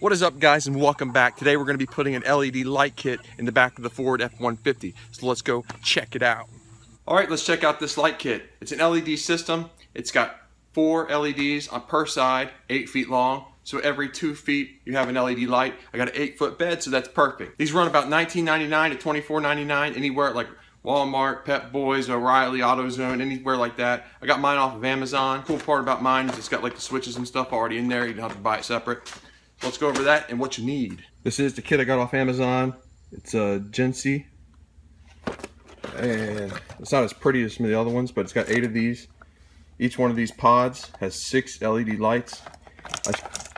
What is up guys and welcome back. Today we're going to be putting an LED light kit in the back of the Ford F-150. So let's go check it out. All right, let's check out this light kit. It's an LED system. It's got four LEDs on per side, eight feet long. So every two feet you have an LED light. I got an eight foot bed, so that's perfect. These run about $19.99 to $24.99 anywhere like Walmart, Pep Boys, O'Reilly, AutoZone, anywhere like that. I got mine off of Amazon. Cool part about mine is it's got like the switches and stuff already in there. You don't have to buy it separate. So let's go over that and what you need. This is the kit I got off Amazon. It's a GENSSI. And it's not as pretty as some of the other ones, but it's got eight of these. Each one of these pods has six LED lights. I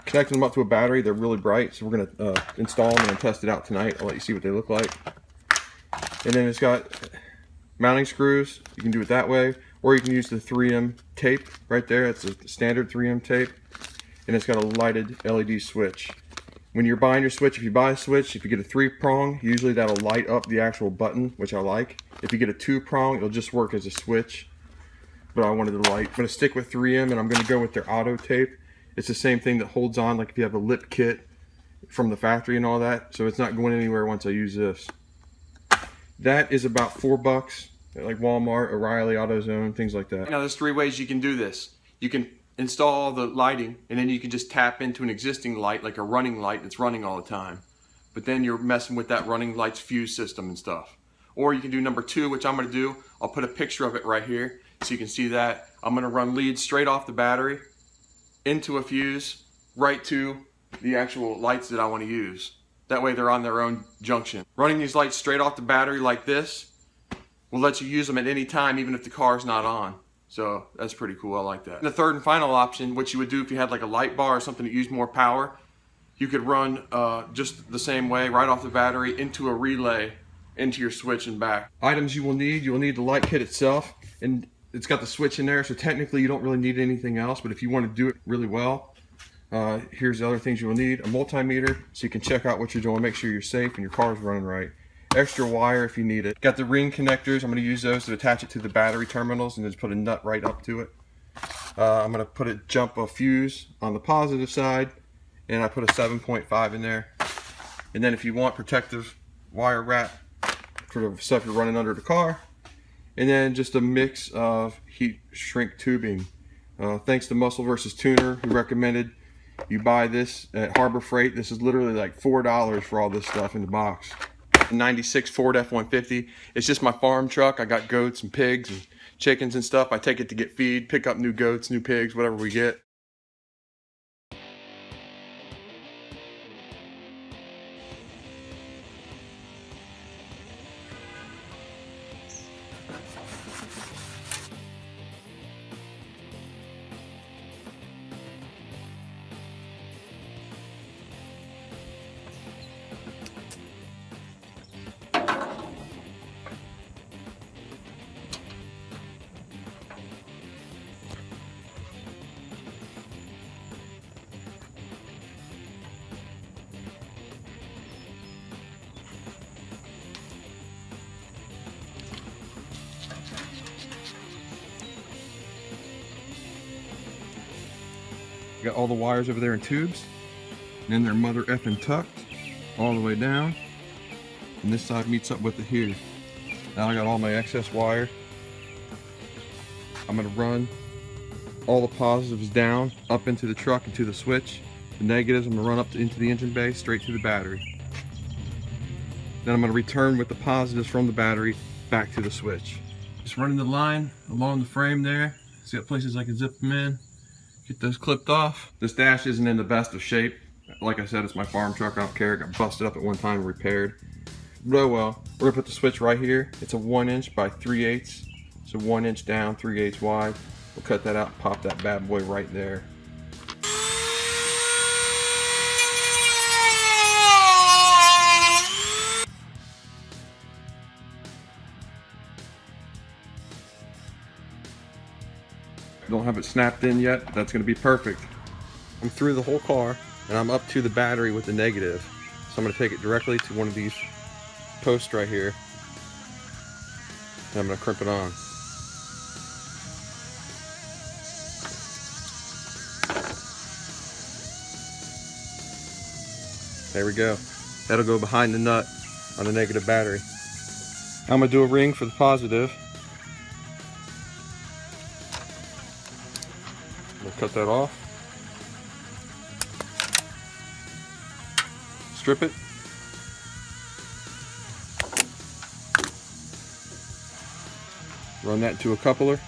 connected them up to a battery. They're really bright, so we're gonna uh, install them and test it out tonight. I'll let you see what they look like. And then it's got mounting screws. You can do it that way, or you can use the 3M tape right there. It's a standard 3M tape. And it's got a lighted LED switch. When you're buying your switch, if you buy a switch, if you get a three prong, usually that'll light up the actual button, which I like. If you get a two prong, it'll just work as a switch. But I wanted to light. I'm gonna stick with 3M and I'm gonna go with their auto tape. It's the same thing that holds on, like if you have a lip kit from the factory and all that. So it's not going anywhere once I use this. That is about four bucks like Walmart, O'Reilly, AutoZone, things like that. Now there's three ways you can do this. You can install the lighting and then you can just tap into an existing light like a running light that's running all the time. But then you're messing with that running light's fuse system and stuff. Or you can do number two, which I'm gonna do. I'll put a picture of it right here so you can see that. I'm gonna run leads straight off the battery into a fuse right to the actual lights that I wanna use. That way they're on their own junction. Running these lights straight off the battery like this will let you use them at any time even if the car's not on. So that's pretty cool, I like that. And the third and final option, what you would do if you had like a light bar or something that used more power, you could run uh, just the same way, right off the battery, into a relay, into your switch and back. Items you will need, you will need the light kit itself, and it's got the switch in there, so technically you don't really need anything else, but if you want to do it really well, uh, here's the other things you will need. A multimeter, so you can check out what you're doing, make sure you're safe and your car's running right extra wire if you need it. Got the ring connectors. I'm going to use those to attach it to the battery terminals and just put a nut right up to it. Uh, I'm going to put a jump a fuse on the positive side and I put a 7.5 in there. And then if you want protective wire wrap for the stuff you're running under the car. And then just a mix of heat shrink tubing. Uh, thanks to Muscle vs. Tuner who recommended you buy this at Harbor Freight. This is literally like $4 for all this stuff in the box. 96 Ford F-150. It's just my farm truck. I got goats and pigs and chickens and stuff. I take it to get feed, pick up new goats, new pigs, whatever we get. Got all the wires over there in tubes. And then they're mother effing tucked all the way down. And this side meets up with it here. Now I got all my excess wire. I'm gonna run all the positives down, up into the truck, into the switch. The negatives, I'm gonna run up to, into the engine bay, straight to the battery. Then I'm gonna return with the positives from the battery back to the switch. Just running the line along the frame there. See got places I can zip them in get those clipped off. This dash isn't in the best of shape. Like I said, it's my farm truck. I don't care. It got busted up at one time and repaired. But oh well. We're gonna put the switch right here. It's a one inch by three eighths. So one inch down, three eighths wide. We'll cut that out, pop that bad boy right there. have it snapped in yet. That's gonna be perfect. I'm through the whole car and I'm up to the battery with the negative. So I'm gonna take it directly to one of these posts right here. And I'm gonna crimp it on. There we go. That'll go behind the nut on the negative battery. I'm gonna do a ring for the positive cut that off. Strip it. Run that to a coupler.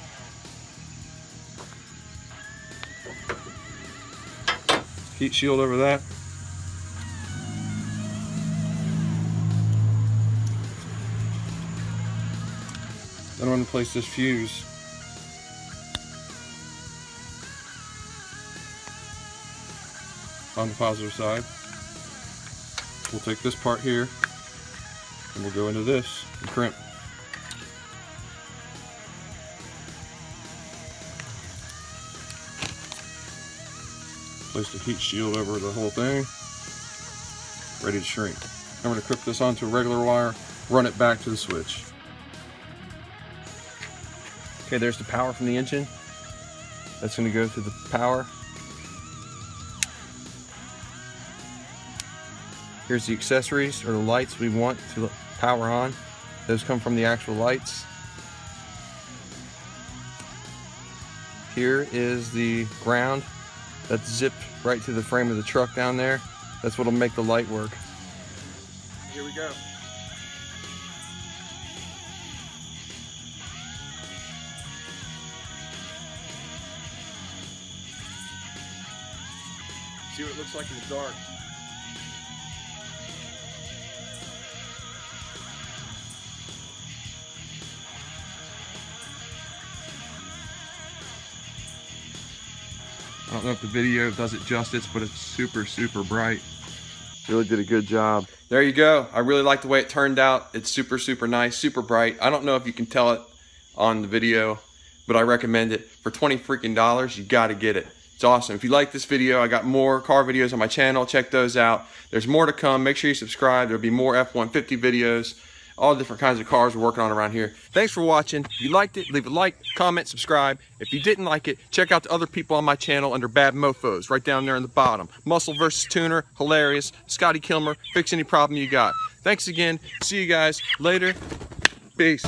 Heat shield over that. Then I'm going to place this fuse on the positive side. We'll take this part here and we'll go into this and crimp. Place the heat shield over the whole thing. Ready to shrink. I'm going to clip this onto a regular wire, run it back to the switch. Okay, there's the power from the engine. That's going to go to the power. Here's the accessories or the lights we want to power on. Those come from the actual lights. Here is the ground that's zipped right to the frame of the truck down there. That's what'll make the light work. Here we go. See what it looks like in the dark. Don't know if the video does it justice, but it's super, super bright. Really did a good job. There you go. I really like the way it turned out. It's super, super nice, super bright. I don't know if you can tell it on the video, but I recommend it. For 20 freaking dollars, you gotta get it. It's awesome. If you like this video, I got more car videos on my channel. Check those out. There's more to come. Make sure you subscribe. There'll be more F-150 videos all different kinds of cars we're working on around here. Thanks for watching. If you liked it, leave a like, comment, subscribe. If you didn't like it, check out the other people on my channel under Bad Mofos, right down there in the bottom. Muscle versus Tuner, hilarious. Scotty Kilmer, fix any problem you got. Thanks again. See you guys later. Peace.